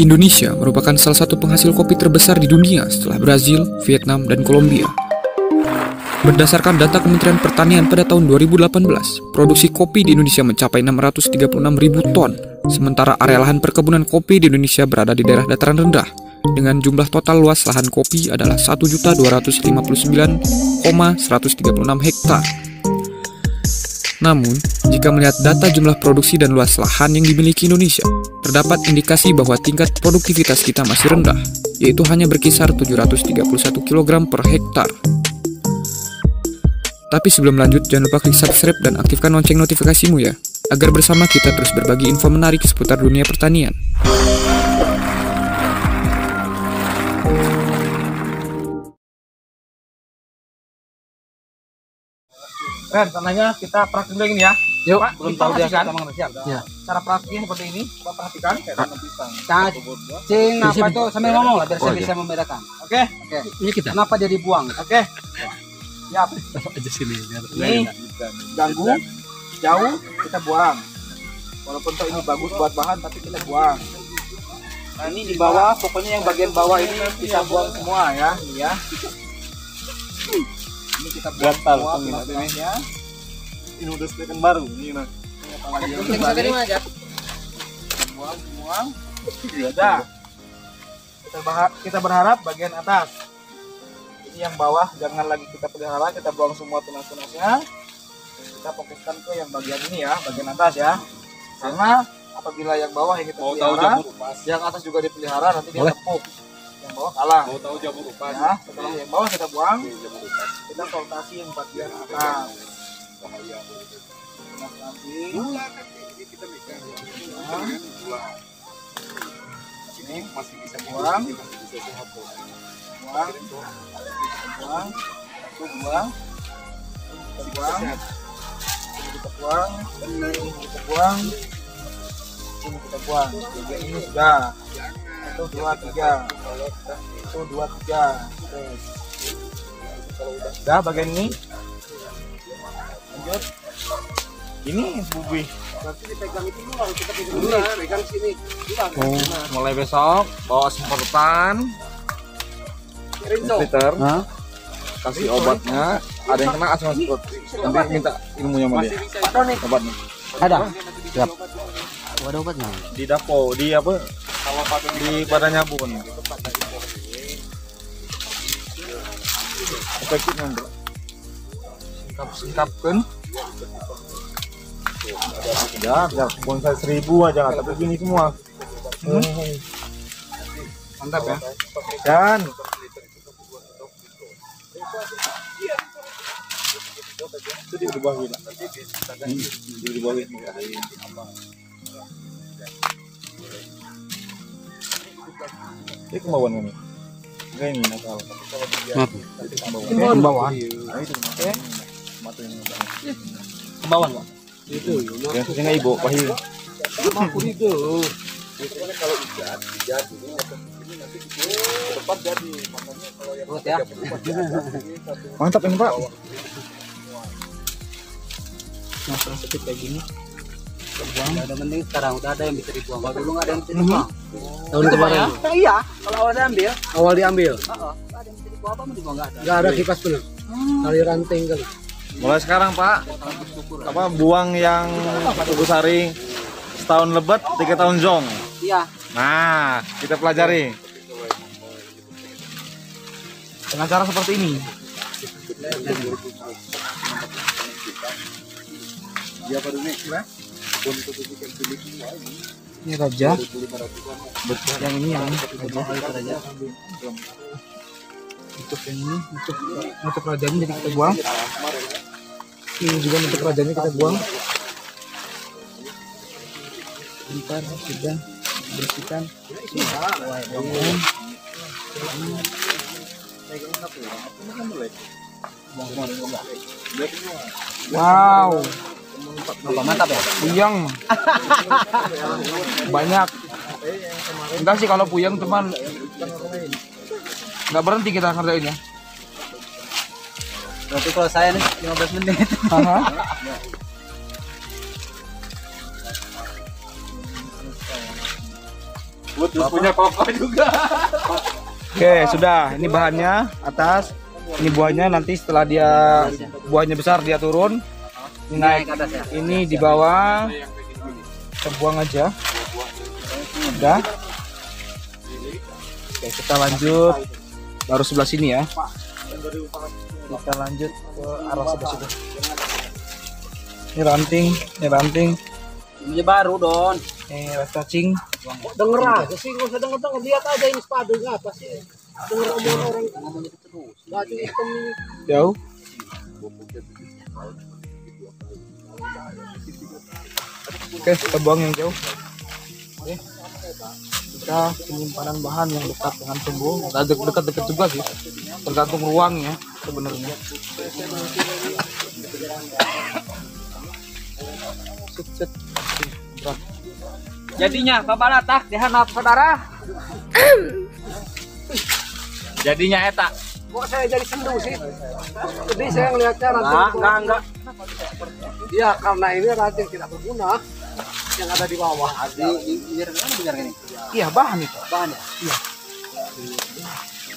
Indonesia merupakan salah satu penghasil kopi terbesar di dunia setelah Brazil, Vietnam, dan Kolombia. Berdasarkan data Kementerian Pertanian pada tahun 2018, produksi kopi di Indonesia mencapai 636 ribu ton, sementara area lahan perkebunan kopi di Indonesia berada di daerah dataran rendah, dengan jumlah total luas lahan kopi adalah 1.259,136 hektar. Namun, jika melihat data jumlah produksi dan luas lahan yang dimiliki Indonesia, terdapat indikasi bahwa tingkat produktivitas kita masih rendah, yaitu hanya berkisar 731 kg per hektar. Tapi sebelum lanjut, jangan lupa klik subscribe dan aktifkan lonceng notifikasimu ya, agar bersama kita terus berbagi info menarik seputar dunia pertanian. Ren, tanahnya kita praktik dulu ini ya. Yuk, Pak, belum tahu dia kita siap. Ya. Cara praktiknya seperti ini, Coba perhatikan. Cacing apa itu sambil ngomong lah biar saya bisa membedakan. Oke, Oke. Ini kita. Kenapa dia dibuang? oke. Siap. aja sini biar Ini ganggu, jauh, kita buang. Walaupun toh ini bagus buat bahan, tapi kita buang. Nah ini di bawah, pokoknya yang bagian bawah ini kita buang semua ya, ya. Ini kita buang semua ini udah stekan baru. Ini nah Ini apalagi yang aja. buang semua. Sudah kita berharap, kita berharap bagian atas. Ini yang bawah jangan lagi kita pelihara kita buang semua tunas-tunasnya. Kita fokuskan ke yang bagian ini ya bagian atas ya. Karena apabila yang bawah yang kita mau tahu pelihara yang atas juga dipelihara nanti dia tepuk. Yang bawah kalah. Mau tahu jamur upas? Ya setelah yang bawah kita buang jamur upas. kita soltasi yang bagian atas bahaya gula kan ini kita megang gula ini masih bisa Buang. masih bisa sehat kok buang. Buang. Kita buang. Kita buang kita buang. Ini kita buang. Tiga ini sudah satu dua tiga. Satu dua tiga. Terus. kalau udah bagian ini lanjut ini bubi Berarti dipegang itu dulu harus kita pegang dulu. Pegang sini. Oh, mulai besok bawa semprotan. Liter Hah? kasih obatnya. Ada yang kena asam semprot nanti minta ilmunya sama dia. obatnya. Ada. Siap. Oh, ada obatnya. di dapo di apa? Di badannya bun efektifnya bro singkap singkapkan. Ya biar bonsai seribu aja nggak tapi gini semua. Hmm. mantap ya. Dan. Itu di bawah gila. Di bawah ini kemauan kami enggak ini nakal Maaf. kemauan Kembawaan. kemauan pak itu yang sesungguhnya ibu pahil Buat ya. mantap ini pak Udah ada mending sekarang udah ada yang bisa dibuang. Kalau dulu nggak ada yang bisa dibuang. Tahun kemarin. Nah, iya, kalau awal diambil, Awal diambil. heeh, nggak ada yang bisa dibuang apa mau dibuang nggak ada. Enggak ada kipas benar. Kali ranting kali. Mulai sekarang pak. Apa buang yang tubuh saring setahun lebat tiga tahun zong Iya. nah kita pelajari. Dengan cara seperti ini. Ini raja. Yang ini yang raja. Untuk yang ini untuk untuk rajanya jadi kita buang ini juga untuk rajanya kita buang bentar sudah bersihkan Wow, mantap ya? Banyak. Enggak sih kalau puyeng cuman nggak berhenti kita ngerjainnya. Berarti kalau saya nih 15 menit. Haha. Butuh punya koko juga. Oke, sudah. Ini bahannya atas. Ini buahnya nanti setelah dia buahnya besar dia turun. Ini naik atas ya. ini di bawah. Kita buang aja. Udah. Oke, kita lanjut. Baru sebelah sini ya. Kita lanjut ke arah sebelah situ. Ini ranting, ini ranting, Ini baru Don. ini red cacing. Denger aja sih, nggak usah denger-denger. Lihat aja ini sepatunya apa sih. Denger omongan orang. Baju hitam ini. Jauh. Oke, kita buang yang jauh. Oke. Kita penyimpanan bahan yang dekat dengan sumbu, nggak de- dekat-dekat juga sih. Tergantung ruangnya sebenarnya. Jadinya kabar tak dihanap saudara. Jadinya eta. Kok saya jadi sendu sih? Jadi saya ngelihatnya ranting. Enggak, enggak, enggak. Iya, karena ini ranting tidak berguna yang ada di bawah. Di di di kan benar ini. Iya, bahan itu. Bahan ya.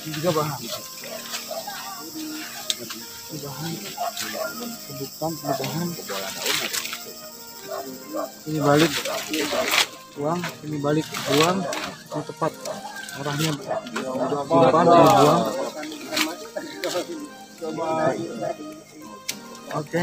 Ini juga bahan. Ini bahan. Bukan, ini bahan. Ini balik. Buang, ini balik. Buang. Ini tepat. Arahnya simpan, ini buang. Oke.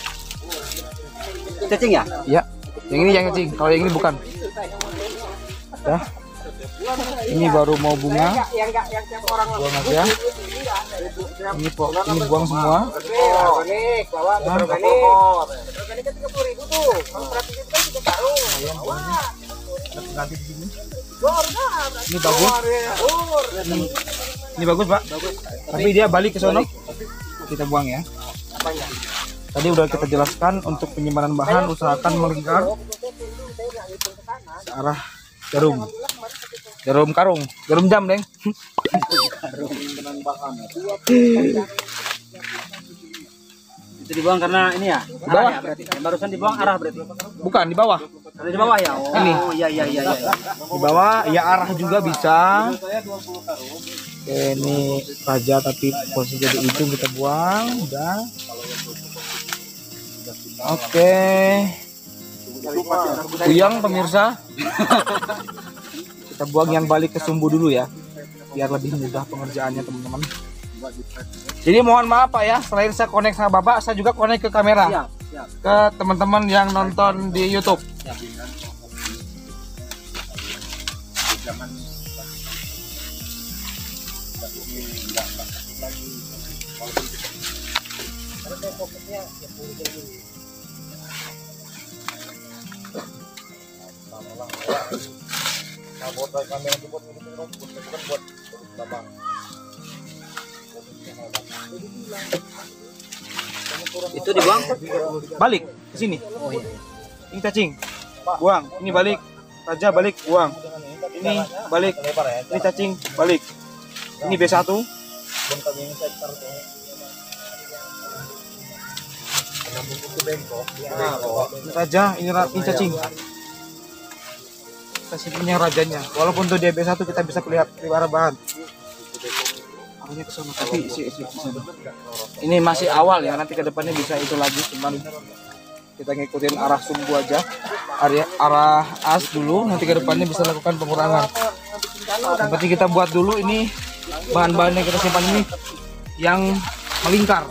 Cacing ya? Iya. Yang ini yang cacing. Kalau yang ini bukan. Ya. Ini baru mau bunga. Yang enggak yang tiap orang Buang aja. Ini po, ini buang semua. Nah. organik. Organik 30 ribu tuh. Kalau 100 ribu juga baru. Ganti di sini. Bor, Ini bagus. Ini, ini bagus, Pak. Tapi dia balik ke sono. Kita buang ya. Tadi udah kita jelaskan untuk penyimpanan bahan usahakan melingkar ke arah jarum. Jarum karung, jarum jam, Deng. Itu dibuang karena ini ya. bawah. Arah ya berarti. Yang barusan dibuang arah berarti. Bukan di bawah. Ada di bawah ya. Oh, Ini. iya iya iya iya. Di bawah ya arah juga bisa. Oke, ini raja tapi posisi jadi ujung kita buang, udah. Oke. Uyang pemirsa. kita buang yang balik ke sumbu dulu ya. Biar lebih mudah pengerjaannya teman-teman. Jadi mohon maaf Pak ya, selain saya connect sama Bapak, saya juga connect ke kamera. Siap, siap. Ke teman-teman yang nonton di YouTube. Itu dibuang. Balik ke sini. Ini cacing. Buang. Ini balik. Raja balik, buang. Ini balik. Ini cacing, balik. Ini B1. Ini raja, ini, ini cacing. Yang rajanya. Walaupun tuh dia B1 kita bisa lihat di arah bahan. Arahnya ke sana, tapi. Ini masih awal ya, nanti ke depannya bisa itu lagi, cuman kita ngikutin arah sumbu aja area arah as dulu nanti ke depannya bisa lakukan pengurangan yang penting kita buat dulu ini bahan-bahan yang kita simpan ini yang melingkar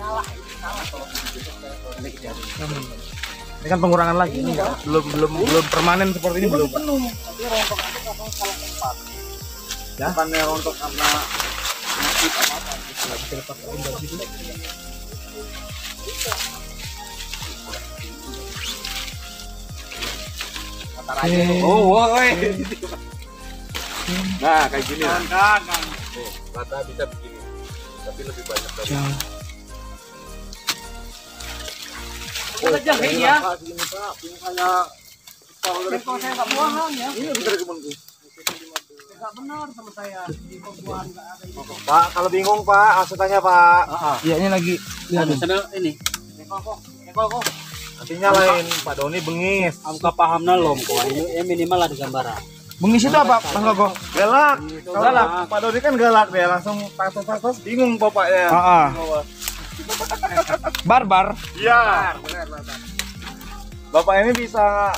Hmm. Ini kan pengurangan lagi. Ini nggak belum belum belum permanen seperti ini belum. Ya? Rontok karena Oh, woi. Nah, kayak gini. Kan, Nih, rata bisa begini. Tapi lebih banyak dari Ya. Pak, kalau bingung Pak, asal tanya Pak. Iya ini lagi. Anu, sambil ini. Nantinya lain, Pak Doni bengis. Aku paham na lom ko. Ini minimal ada gambaran. Bengis itu apa, Gogo? Galak, galak. Pak Doni kan galak dia langsung patos-patos bingung bapaknya. Ah, ah. Barbar. Iya. Bapak ini bisa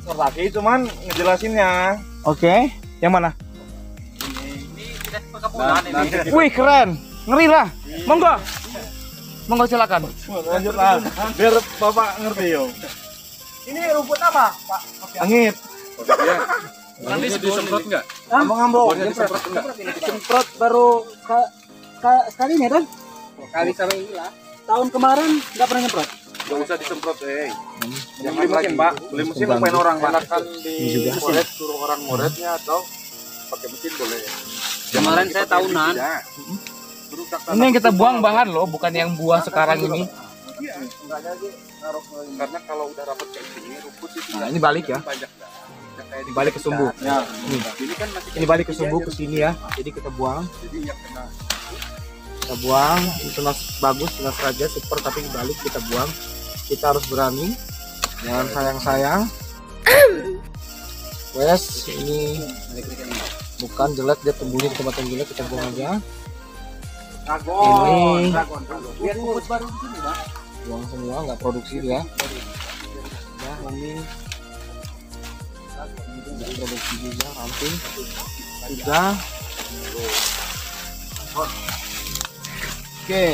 sertaki cuman ngejelasinnya. Oke. Yang mana? Nah, Wih keren. Ngeri lah. Monggo. Monggo silakan. Lanjut lah, biar bapak ngerti yo. Ini rumput apa, Pak? Angit. nanti disemprot enggak? Ambang ambong. Pokoknya disemprot baru ka, ka- sekali nih kan? Kali sama ini lah. Tahun kemarin nggak pernah nyemprot. Enggak usah disemprot, eh. Yang beli mesin, Pak. Beli mesin lupain orang, Pak. Enakan di moret suruh orang moretnya atau pakai mesin boleh. Kemarin saya tahunan. Ini yang kita buang bahan loh, bukan yang buah sekarang ini. karena kalau udah rapat kayak gini rumput itu Nah, ini balik ya. Balik ke sumbu. Ya. Ini kan masih Ini balik ke sumbu ke sini ya. Jadi kita buang, jadi yang kena kita buang. Itu nas bagus, nas raja super tapi balik kita buang. Kita harus berani. Jangan sayang-sayang. Wes, ini bukan jelek dia tumbuhnya di tempat yang jelek kita buang aja. Ini buang semua nggak produksi dia ya ini nggak produksi juga ramping sudah oke.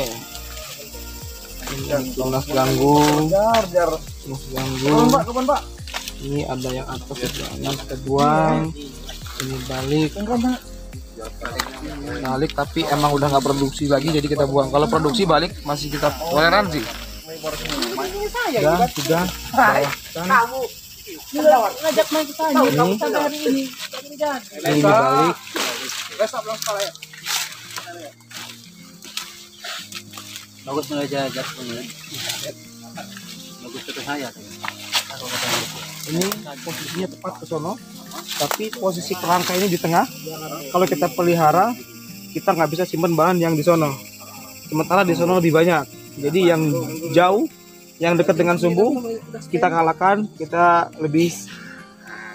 Ini tunas ganggu. Jar, jar. tunas Kapan, ganggu Pak? Kapan, Pak? ini ada yang atas jangan kita buang ini balik. Balik tapi emang udah nggak produksi lagi jadi kita buang. Kalau produksi balik masih kita toleransi sudah sudah Kamu. Ngajak main hari ini. ini dibalik Bagus mulai jajar punya. Bagus ke saya. ini posisinya tepat ke sono tapi posisi kerangka ini di tengah. Kalau kita pelihara kita nggak bisa simpan bahan yang di sono. Sementara di sono lebih banyak. Jadi yang jauh yang dekat dengan sumbu kita kalahkan kita lebih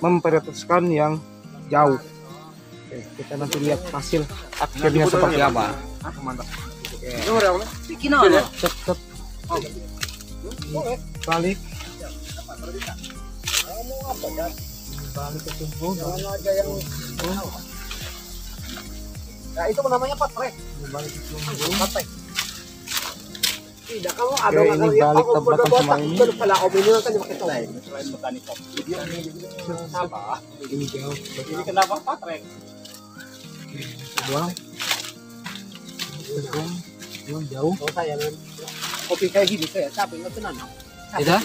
memprioritaskan yang jauh. Oke, kita nanti lihat hasil akhirnya seperti apa. Bikin balik. Balik ke Nah, itu namanya patrek. balik ke sumbu Patrek. Tidak, kamu ada ini balik sama ini. Kalau om ini kan ini jauh. Kenapa? Patrek? buang buang jauh Oh, saya kopi kayak gini saya capek nggak tenang. Tidak?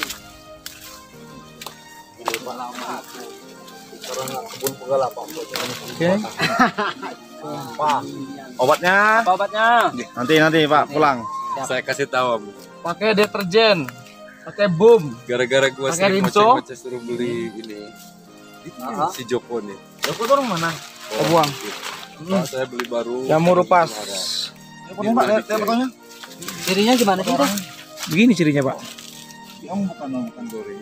oke. Pak. Obatnya? Apa obatnya? Nanti nanti Pak pulang. saya kasih tahu pakai deterjen. Pakai boom gara-gara gua sering ngoceh-ngoceh suruh beli ini. Itu si Joko nih. Joko turun mana? kita buang Pak, saya beli baru. Jamur rupas Joko Pak, lihat fotonya. Cirinya gimana sih? Bang? begini cirinya pak Kamu bukan bukan Dori.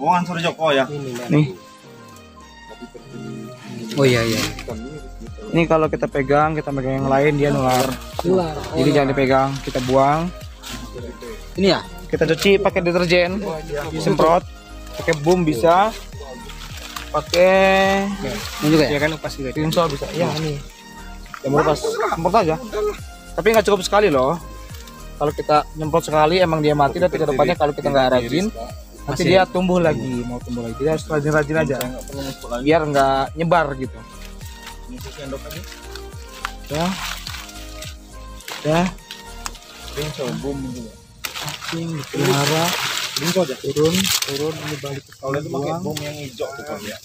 Oh, Ansur Joko ya. nih Oh iya iya. ini kalau kita pegang kita pegang yang lain dia nular Keluar. jadi jangan dipegang kita buang Ini ya? kita cuci pakai deterjen semprot pakai boom bisa pakai Ini juga ya? ya kan lepas juga bisa ya ini jamur rupas semprot aja tapi nggak cukup sekali loh. Kalau kita nyemprot sekali emang dia mati nanti ke depannya kalau kita nggak rajin nanti dia tumbuh lagi mau tumbuh lagi. Jadi harus rajin-rajin aja. biar nggak nyebar gitu. Ya. Ya cacing dipelihara turun turun ini balik ke sana buang bom yang hijau tuh kan ya.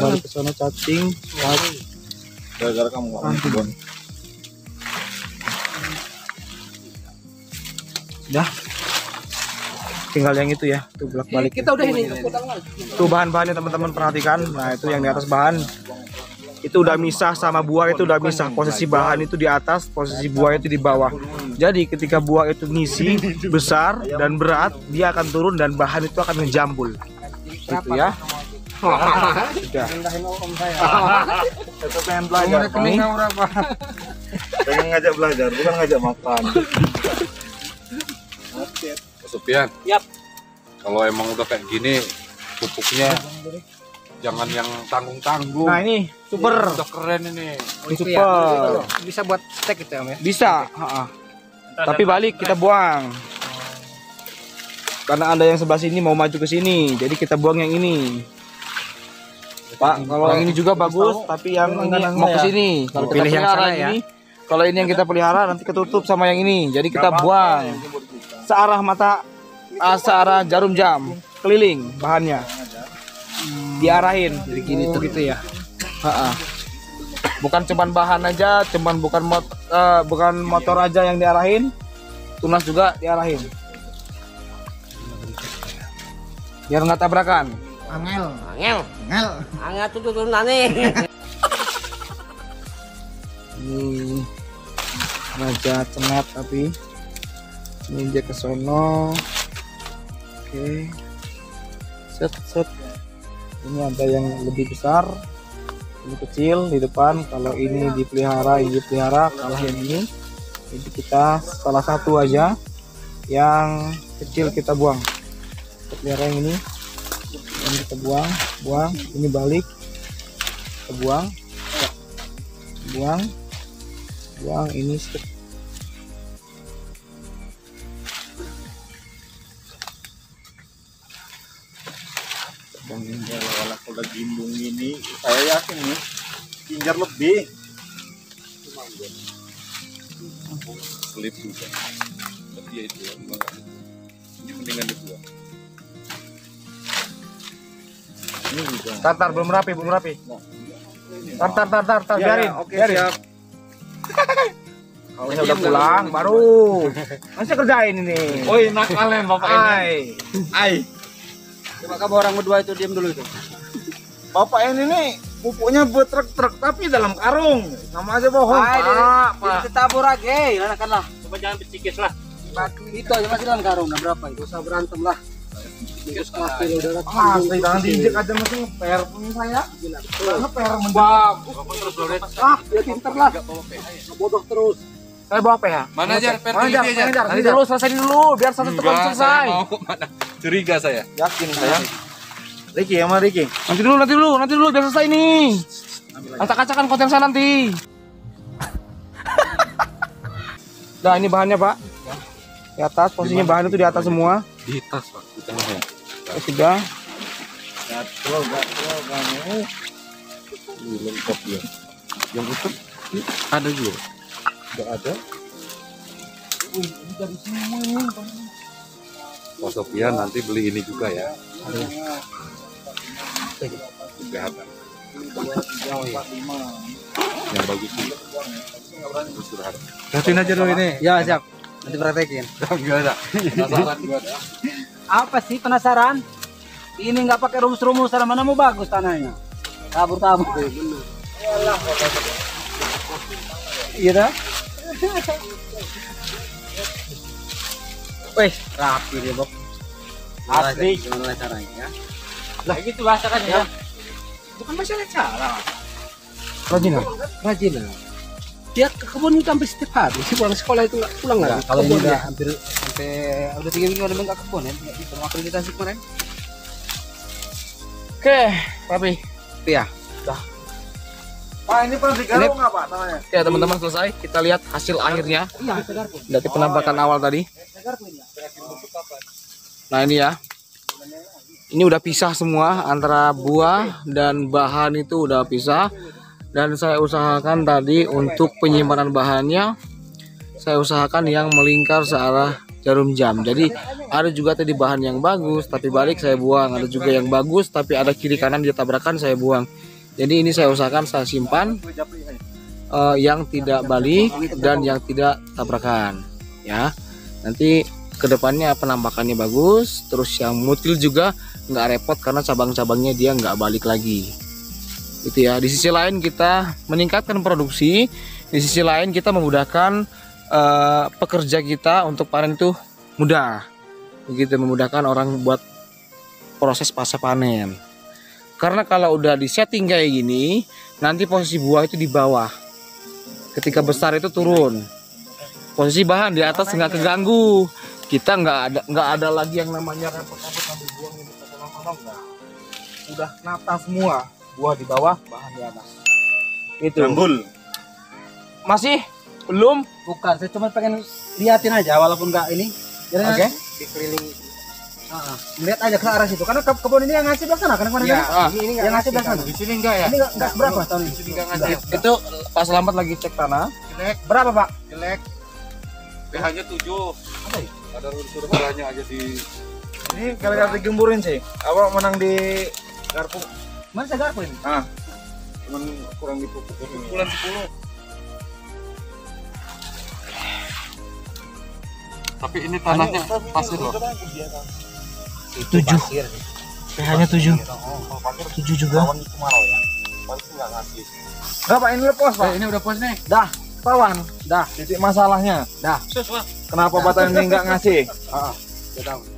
balik ke sana cacing cacing Gara-gara kamu nggak mau Sudah. Tinggal yang itu ya, tuh bolak balik. Kita udah ini. Tuh bahan-bahannya teman-teman perhatikan. Nah itu yang di atas bahan. Itu udah misah sama buah itu udah misah. Posisi bahan itu di atas, posisi buah itu di bawah. Jadi ketika buah itu ngisi besar dan berat, dia akan turun dan bahan itu akan ngejambul. Gitu ya. Sudah. Itu pengen belajar. Pengen ngajak belajar, bukan ngajak makan. Mas Sofian. Yap. Kalau emang udah kayak gini, pupuknya jangan yang tanggung-tanggung. Nah ini super, Udah keren ini. ini super. Bisa buat steak itu ya, Om ya. Bisa, ha-ha. Tapi balik kita buang. Karena anda yang sebelah sini mau maju ke sini, jadi kita buang yang ini. Pak, kalau yang ini juga bagus, tapi yang ini mau ke sini. Kalau kita Pilih yang pelihara sana ya. ini, kalau ini yang kita pelihara nanti ketutup sama yang ini. Jadi kita buang searah mata, ah, searah jarum jam, keliling bahannya. Diarahin. Jadi gini tuh gitu ya. Ha-ha. Bukan cuman bahan aja, cuman bukan mot eh, bukan motor aja yang diarahin, tunas juga diarahin. Biar nggak tabrakan. Angel. Angel. Angel tuh turun nih. Ini raja cengat tapi ninja ke sono. Oke. Set set. Ini ada yang lebih besar, ini kecil di depan. Kalau ini dipelihara, ini dipelihara, kalah yang ini. Jadi kita salah satu aja yang kecil kita buang. Kita pelihara yang ini, ini kita buang, buang. Ini balik, kita buang, buang, buang. Ini kalau gimbung ini, saya yakin nih, Ginjar lebih. Selip juga. Tapi ya itu ya. Ini mendingan dibuang. Ini juga. Tar, tar, belum rapi, belum rapi. Tar, tar, tar, tar, tar, Ya, biarin, ya, oke, biarin. siap. Kalau udah pulang, baru masih kerjain ini. Oi, nakalen bapak ini. Ay, Ai, Coba kamu orang berdua itu diam dulu itu. Bapak ini nih pupuknya buat truk-truk tapi dalam karung. Sama aja bohong, Ay, Pak. Pak. Kita tabur aja, lanakan lah. Coba jangan bercikis lah. Itu aja masih dalam karung, nah berapa itu? Usah berantem lah. Terus kilo udah Ah, saya jangan diinjek aja masih ngeper punya saya. Ngeper Bagus. Ah, dia pinter lah. Bodoh terus. saya bawa apa ya? Mana aja per Mana aja. Nanti dulu selesai dulu, biar satu Enggak, selesai. mau mana? Curiga saya. Yakin saya. Ricky, sama Ricky. Nanti dulu, nanti dulu, nanti dulu, biar selesai nih. Acak-acakan konten saya nanti. Nah, ini bahannya Pak. Di atas, posisinya bahan itu di atas semua. Di tas pak, di tengah ya. Ya, sudah. Gatel, gatel kamu. Ini lengkap ya. Yang itu ada juga. Enggak ada. Pak Sofian nanti beli ini juga ya. Kesehatan. Yang bagus juga. Aja dulu ini. Ya, siap. Nanti praktekin. Enggak ada. Penasaran ada. Apa sih penasaran? Ini nggak pakai rumus-rumus, sana mana mau bagus tanahnya. Tabur-tabur. Iya dah. Wih, rapi dia, Bob. Asli. Gimana caranya ya? Lah gitu bahasa kan ya. Bukan masalah cara. Rajin ya? Rajin lah. Dia ke kebun itu hampir setiap hari. Si pulang sekolah itu nggak pulang nggak? Kalau ini udah dia. hampir sampai udah tiga minggu udah nggak kebun ya. Itu akreditasi kemarin. Oke, rapi. Iya. Pak, ini pernah digaruk nggak Pak tanahnya? Ya teman-teman selesai. Kita lihat hasil akhirnya dari penampakan awal tadi. Nah ini ya. Ini udah pisah semua antara buah dan bahan itu udah pisah. Dan saya usahakan tadi untuk penyimpanan bahannya, saya usahakan yang melingkar searah jarum jam. Jadi ada juga tadi bahan yang bagus tapi balik saya buang, ada juga yang bagus tapi ada kiri kanan dia tabrakan saya buang. Jadi ini saya usahakan saya simpan eh, yang tidak balik dan yang tidak tabrakan ya. Nanti ke depannya penampakannya bagus, terus yang mutil juga nggak repot karena cabang-cabangnya dia nggak balik lagi. Itu ya. Di sisi lain kita meningkatkan produksi, di sisi lain kita memudahkan eh, pekerja kita untuk panen itu mudah begitu memudahkan orang buat proses pasca panen karena kalau udah di setting kayak gini nanti posisi buah itu di bawah ketika besar itu turun posisi bahan di atas nggak keganggu kita nggak ada nggak ada lagi yang namanya repot-repot ambil buah ini potong-potong nggak udah nata semua buah di bawah bahan di atas itu Jambul. masih belum Bukan, saya cuma pengen liatin aja walaupun nggak ini. Jadi Oke. dikelilingi. Ah, ah. Lihat aja ke arah situ. Karena ke- kebun ini yang ngasih belah sana kan kemarin Ya, ah. Ini yang ngasih belah sana. di sini enggak ya Ini nggak nggak berapa tahun ini? itu Pak Selamat lagi cek tanah Berapa pak? jelek pH-nya 7 ada unsur pH-nya aja di Ini gara-gara digemburin sih. Apa menang di garpu? Mana saya garpu ini? cuman kurang dipupuk ini. bulan 10 tapi ini tanahnya pasir loh. tujuh. pH-nya tujuh. tujuh juga. kemarau ya. Enggak Pak ini lepas Pak. Ini udah puas nih. Dah pawan Titik masalahnya. dah Kenapa batang ini nggak ngasih? Udah tahu.